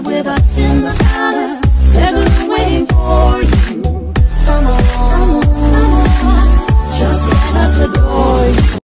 with us.